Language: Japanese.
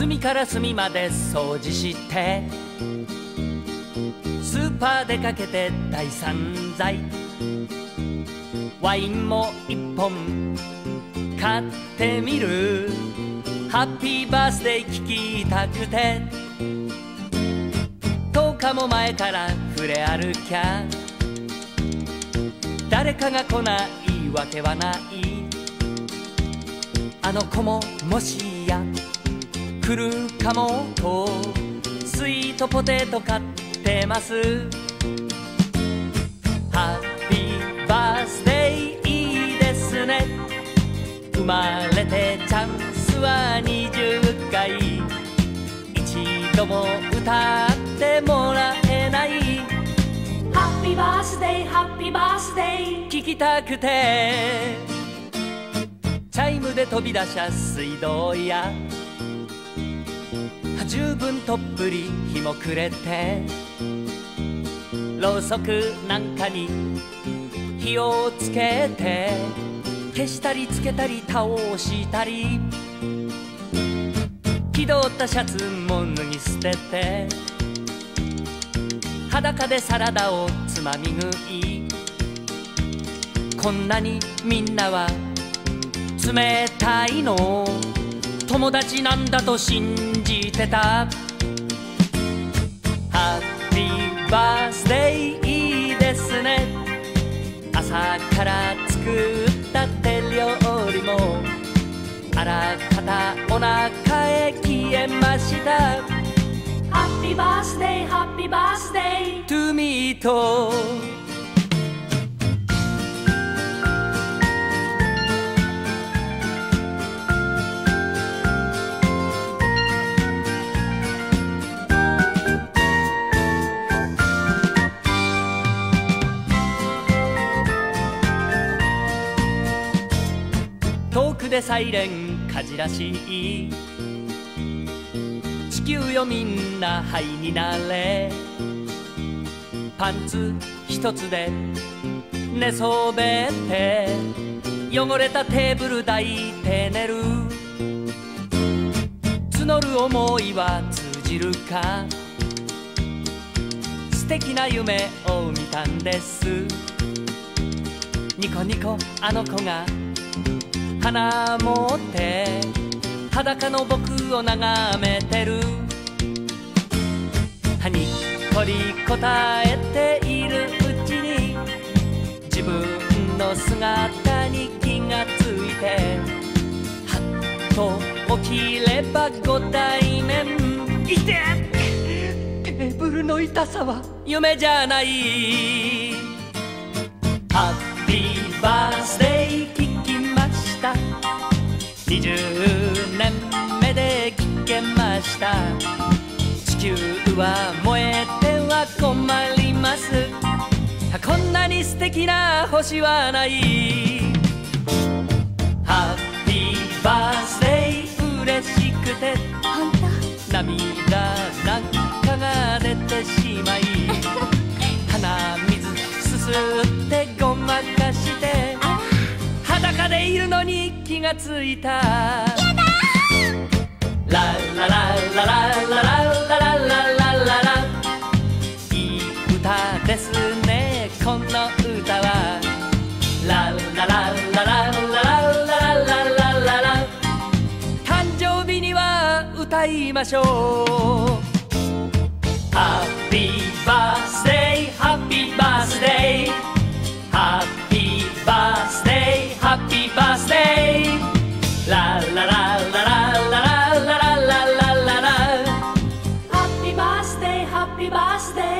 隅から隅まで掃除してスーパー出かけて大散財。ワインも一本買ってみる。ハッピーバースデー聞きたくて。10日も前から触れ歩きゃ誰かが来ないわけはない。あの子ももしや来るかもとスイートポテト買ってます。ハッピーバースデーいいですね。生まれてチャンスは20回。一度も歌ってもらえない。ハッピーバースデーハッピーバースデー。聞きたくて。チャイムで飛び出しゃ水道や十分とっぷり日も暮れてろうそくなんかに火をつけて消したりつけたり倒したり気取ったシャツも脱ぎ捨てて裸でサラダをつまみ食いこんなにみんなは冷たいの。友達なんだと信じてた。 Happy birthday いいですね。朝から作った手料理もあらかたお腹へ消えました。 Happy birthday happy birthday. To me とでサイレンかじらしい。地球よみんなハイになれ。パンツ一つで寝そべって。汚れたテーブル抱いて寝る。募る思いは通じるか。素敵な夢を見たんです。ニコニコあの子が花持って裸の僕を眺めてる。にっこり答えている。うちに自分の姿に気がついてはっと起きればご対面い。てテーブルの痛さは夢じゃない。は燃えては困ります。こんなに素敵な星はない。ハッピーバースデー嬉しくて。本涙なんかが出てしまい。鼻水すすってごまかして。裸でいるのに気がついたましょうハッピーバースデーハッピーバースデーハッピーバースデーハッピーバースデーララララララララララララハッピーバースデーハッピーバースデー